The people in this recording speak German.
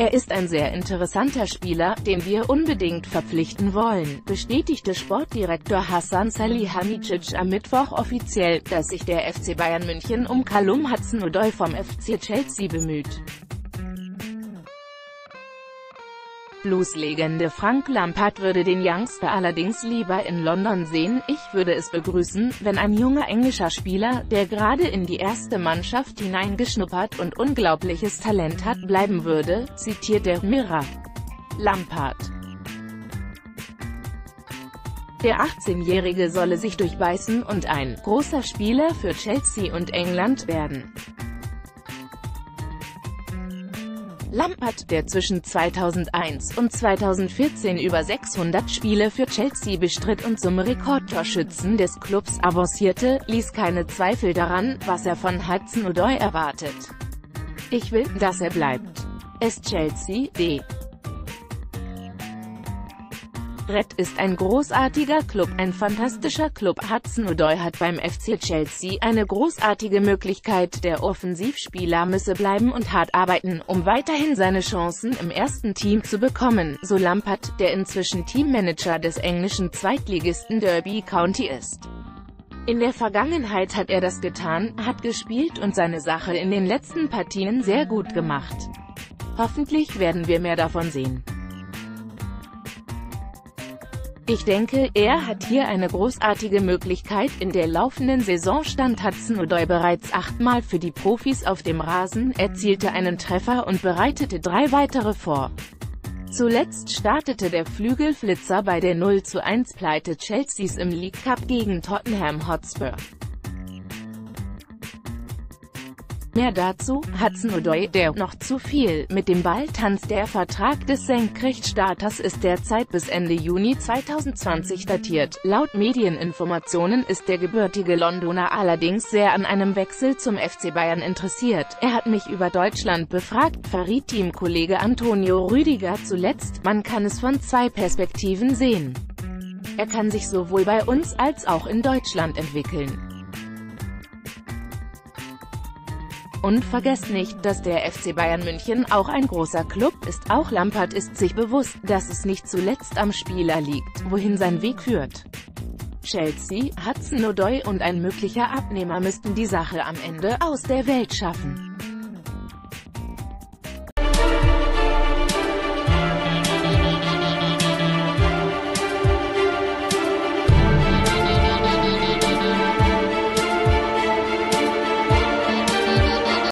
Er ist ein sehr interessanter Spieler, den wir unbedingt verpflichten wollen, bestätigte Sportdirektor Hassan Salihamidzic am Mittwoch offiziell, dass sich der FC Bayern München um Callum Hudson-Odoi vom FC Chelsea bemüht. Blues-Legende Frank Lampard würde den Youngster allerdings lieber in London sehen. Ich würde es begrüßen, wenn ein junger englischer Spieler, der gerade in die erste Mannschaft hineingeschnuppert und unglaubliches Talent hat, bleiben würde, zitiert der Mirror. Lampard der 18-Jährige solle sich durchbeißen und ein großer Spieler für Chelsea und England werden. Lampard, der zwischen 2001 und 2014 über 600 Spiele für Chelsea bestritt und zum Rekordtorschützen des Clubs avancierte, ließ keine Zweifel daran, was er von Hudson-Odoi erwartet. Ich will, dass er bleibt. Es Chelsea, D. Brett ist ein großartiger Club, ein fantastischer Club. Hudson-Odoi hat beim FC Chelsea eine großartige Möglichkeit. Der Offensivspieler müsse bleiben und hart arbeiten, um weiterhin seine Chancen im ersten Team zu bekommen, so Lampert, der inzwischen Teammanager des englischen Zweitligisten Derby County ist. In der Vergangenheit hat er das getan, hat gespielt und seine Sache in den letzten Partien sehr gut gemacht. Hoffentlich werden wir mehr davon sehen. Ich denke, er hat hier eine großartige Möglichkeit. In der laufenden Saison stand Hudson-Odoi bereits achtmal für die Profis auf dem Rasen, erzielte einen Treffer und bereitete drei weitere vor. Zuletzt startete der Flügelflitzer bei der 0:1 Pleite Chelseas im League Cup gegen Tottenham Hotspur. Mehr dazu, Hudson-Odoi, der noch zu viel mit dem Ball tanzt. Der Vertrag des Senkrechtstarters ist derzeit bis Ende Juni 2020 datiert. Laut Medieninformationen ist der gebürtige Londoner allerdings sehr an einem Wechsel zum FC Bayern interessiert. Er hat mich über Deutschland befragt, verriet Teamkollege Antonio Rüdiger zuletzt. Man kann es von zwei Perspektiven sehen. Er kann sich sowohl bei uns als auch in Deutschland entwickeln. Und vergesst nicht, dass der FC Bayern München auch ein großer Club ist. Auch Lampard ist sich bewusst, dass es nicht zuletzt am Spieler liegt, wohin sein Weg führt. Chelsea, Hudson-Odoi und ein möglicher Abnehmer müssten die Sache am Ende aus der Welt schaffen.